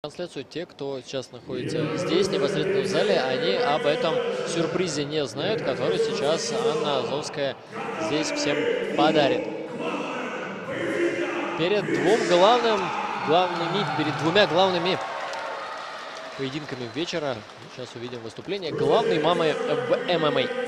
трансляцию. Те, кто сейчас находится здесь, непосредственно в зале, они об этом сюрпризе не знают, который сейчас Анна Азовская здесь всем подарит. Перед двум главным, главными, перед двумя главными поединками вечера, сейчас увидим выступление главной мамы в ММА.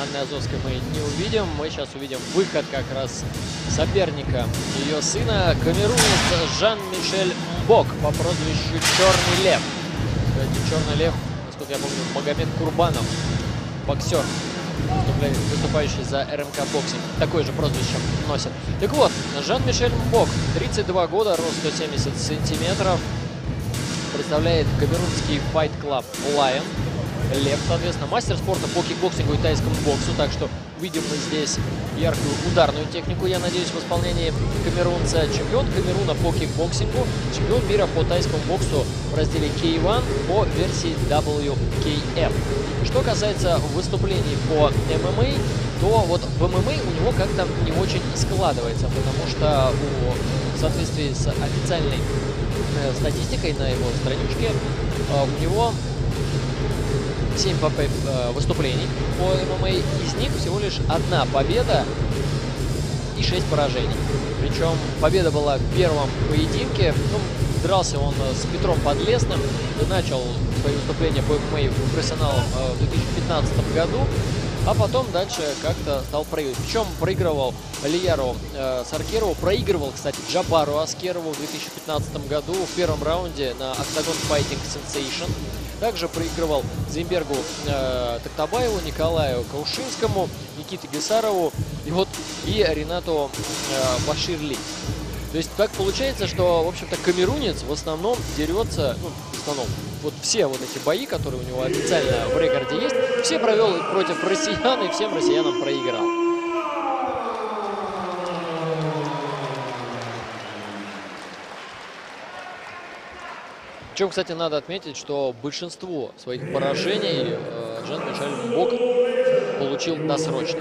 Анны Азовской мы не увидим. Мы сейчас увидим выход как раз соперника ее сына, камерунец Жан-Мишель Бок по прозвищу Черный Лев. Кстати, Черный Лев, насколько я помню, Магомед Курбанов, боксер, выступающий за РМК Боксинг. Такое же прозвище носит. Так вот, Жан-Мишель Бок, 32 года, рост 170 сантиметров, представляет камерунский fight club Lion. Лев, соответственно, мастер спорта по кикбоксингу и тайскому боксу. Так что видим мы здесь яркую ударную технику, я надеюсь, в исполнении камерунца. Чемпион Камеруна по кикбоксингу, чемпион мира по тайскому боксу в разделе K1 по версии WKF. Что касается выступлений по ММА, то вот в ММА у него как-то не очень складывается, потому что у, в соответствии с официальной э, статистикой на его страничке э, у него 7 выступлений по ММА, из них всего лишь одна победа и 6 поражений. Причем победа была в первом поединке. Ну, дрался он с Петром Подлесным, начал свои выступления по ММА профессионалом в 2015 году, а потом дальше как-то стал проигрывать. Причем проигрывал Лияру э, Саркерову, проигрывал, кстати, Джабару Аскерову в 2015 году в первом раунде на Octagon Fighting Sensation. Также проигрывал Зимбергу э, Токтабаеву, Николаю Каушинскому, Никите Гесарову и вот и Ренату э, Баширли. То есть так получается, что, в общем-то, камерунец в основном дерется, ну, в основном, вот все вот эти бои, которые у него официально в рекорде есть, все провел против россиян и всем россиянам проиграл. Причем, кстати, надо отметить, что большинство своих поражений э, Жан-Мишель Бок получил досрочно.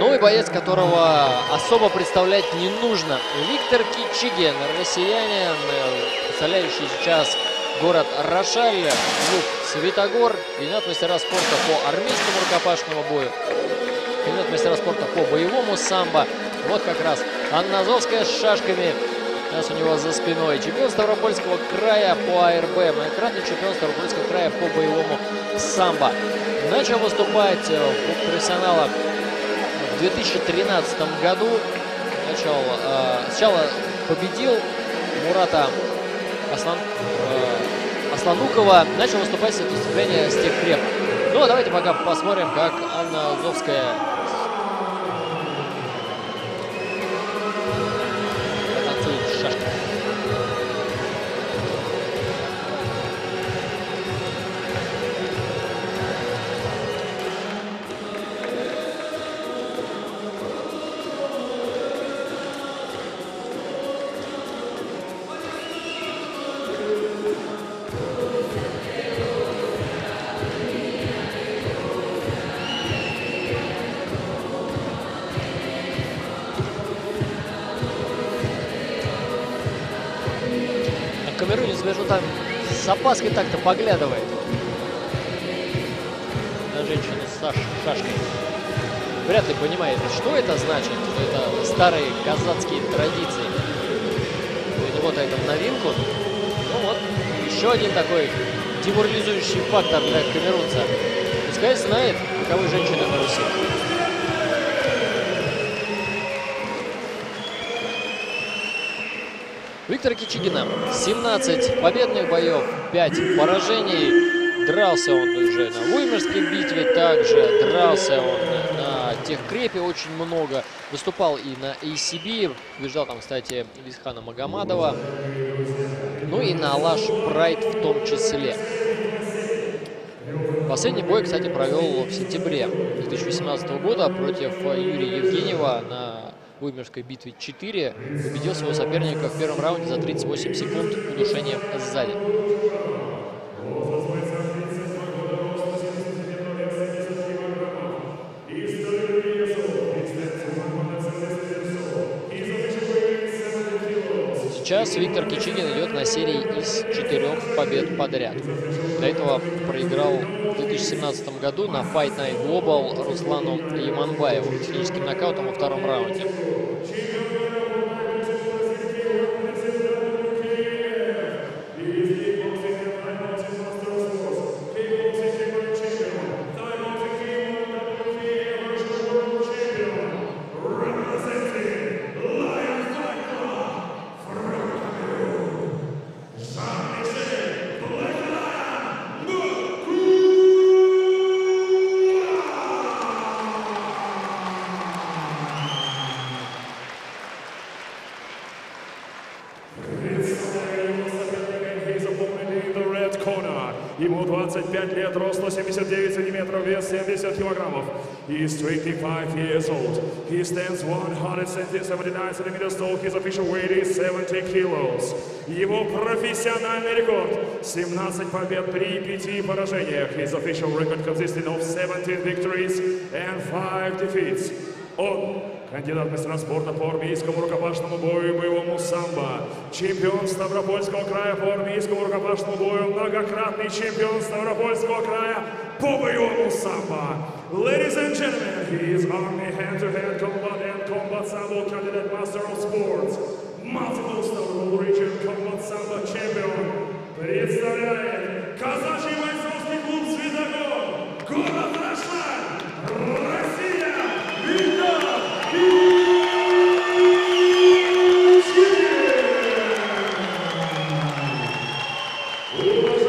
Новый боец, которого особо представлять не нужно. Виктор Кичиген, россиянин, представляющий сейчас город Рошаль, клуб Светогор, кандидат мастера спорта по армейскому рукопашному бою, кандидат мастера спорта по боевому самбо. Вот как раз Анна Азовская с шашками. Сейчас у него за спиной. Чемпион Ставропольского края по АРБ. Многократный чемпион Ставропольского края по боевому самбо. Начал выступать в профессионала в 2013 году. Начал, э, сначала победил Мурата Аслан, э, Асланукова. Начал выступать с тех креп. Ну, а давайте пока посмотрим, как Анна Азовская Камерунец, вижу, там с опаской так-то поглядывает. На женщину с шашкой. вряд ли понимает, что это значит. Это старые казацкие традиции. Для него-то это в новинку. Ну вот, еще один такой деморализующий фактор для камерунца. Пускай знает, каковы женщины на Руси. Виктора Кичигина 17 победных боев, 5 поражений. Дрался он уже на Вымерской битве, также дрался он на Техкрепе очень много. Выступал и на ACB, побеждал там, кстати, Висхана Магомадова. Ну и на Алаш Прайд в том числе. Последний бой, кстати, провел в сентябре 2018 года против Юрия Евгеньева на Вымерской битве 4. Победил своего соперника в первом раунде за 38 секунд удушения сзади. Сейчас Виктор Кичигин идет на серии из четырех побед подряд. До этого проиграл в 2017 году на Fight Night Global Руслану Яманбаеву техническим нокаутом во втором раунде. Лет, рост 179 сантиметров, вес 70 килограммов. He is 25 years old. He stands 179 centimeters tall. His official weight is 70 kilos. Его профессиональный рекорд 17 побед при 5 поражениях. His official record consisting of 17 victories and 5 defeats. Он кандидат мастера спорта по армейскому рукопашному бою и боевому самбо, чемпион Ставропольского края по армейскому рукопашному бою, многократный чемпион Ставропольского края по боевому самбо. Ladies and gentlemen, he is Army hand-to-hand combat and combat sambo candidate master of sports, multiple Ставрополь region combat sambo champion. Представляет казачий бойцовский клуб «Светогор», город Уважаемые друзья,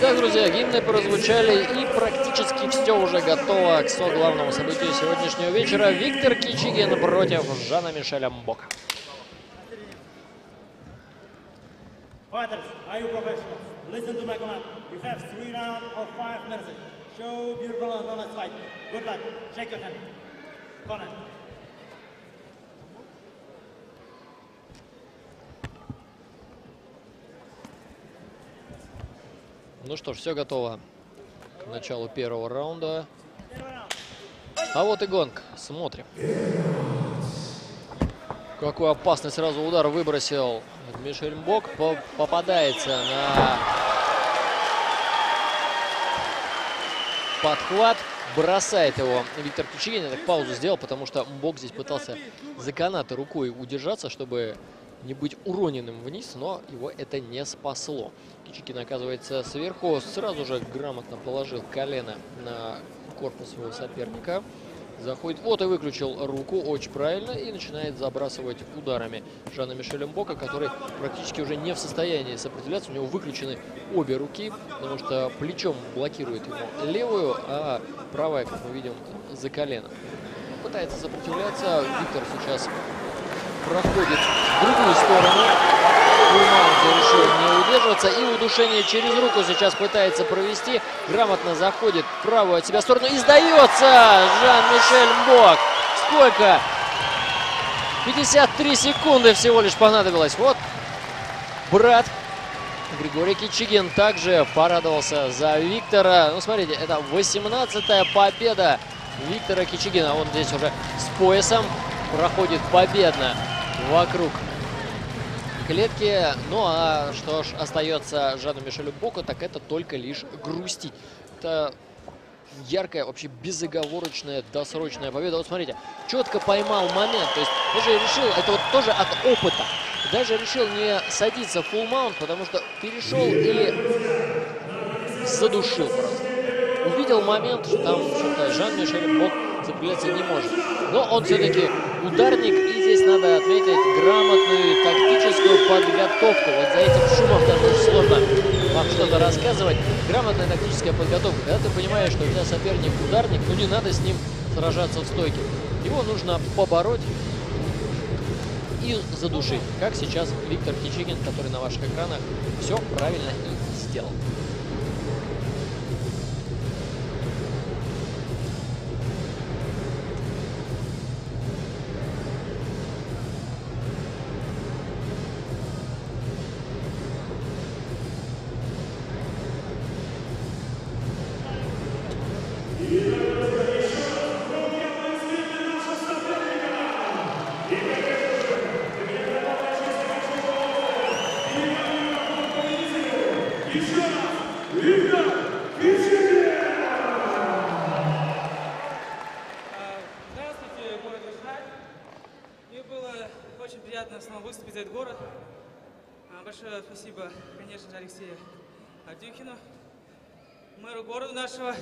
Итак, друзья, гимны прозвучали и практически все уже готово к со главному событию сегодняшнего вечера. Виктор Кичигин против Жана Мишеля Мбока. Fighters, are you professionals? Listen to my command. You have three rounds of five minutes. Show beautiful and honest fight. Good luck. Shake your hand. Corner. Ну что ж, все готово к началу первого раунда. А вот и гонг. Смотрим. Какой опасный сразу удар выбросил Мишель Мбок. По- попадается на подхват. Бросает его Виктор Кичигин. Я так паузу сделал, потому что Мбок здесь пытался за канаты рукой удержаться, чтобы не быть уроненным вниз, но его это не спасло. Кичигин оказывается сверху, сразу же грамотно положил колено на корпус своего соперника. Заходит, вот и выключил руку, очень правильно, и начинает забрасывать ударами Жана Мишеля Бока, который практически уже не в состоянии сопротивляться. У него выключены обе руки, потому что плечом блокирует ему левую, а правая, как мы видим, за коленом. Пытается сопротивляться. Виктор сейчас проходит в другую сторону. Фулмаунт решил не удерживаться. И удушение через руку сейчас пытается провести. Грамотно заходит в правую от себя сторону. И сдается Жан-Мишель Бок. Сколько? 53 секунды всего лишь понадобилось. Вот брат Григорий Кичигин также порадовался за Виктора. Ну, смотрите, это 18-я победа Виктора Кичигина. Он здесь уже с поясом проходит победно вокруг клетки. Ну а что ж остается Жану Мишелю Боку, так это только лишь грустить. Это яркая, вообще безоговорочная, досрочная победа. Вот смотрите, четко поймал момент. То есть даже решил, это вот тоже от опыта. Даже решил не садиться в фулл маунт, потому что перешел и задушил просто. Увидел момент, что там что-то Жан-Мишель Бок цепляться не может. Но он все-таки ударник, и здесь надо отметить грамотную тактическую подготовку. Вот за этим шумом даже сложно вам что-то рассказывать. Грамотная тактическая подготовка. Когда ты понимаешь, что у тебя соперник ударник, ну не надо с ним сражаться в стойке. Его нужно побороть и задушить. Как сейчас Виктор Кичигин, который на ваших экранах все правильно и сделал. Большое спасибо, конечно же, Алексею Артюхину, мэру города нашего.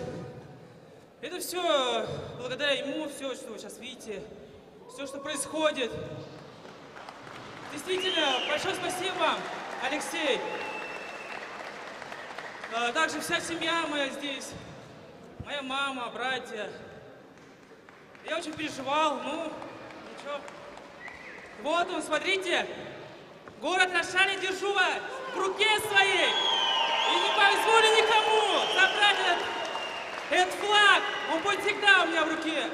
Это все благодаря ему, все, что вы сейчас видите, все, что происходит. Действительно, большое спасибо вам, Алексей. А, Также вся семья моя здесь, моя мама, братья, я очень переживал, ну, ничего. Вот он, смотрите. Город Рошане держу в руке своей. И не позволю никому забрать этот, этот флаг. Он будет всегда у меня в руке.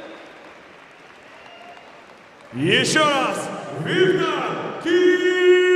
Еще раз, Виктор Кичигин!